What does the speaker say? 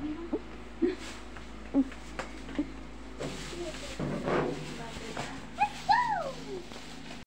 Ganyan lang po.